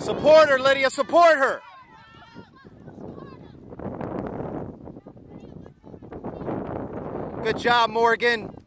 Support her, Lydia. Support her. Good job, Morgan.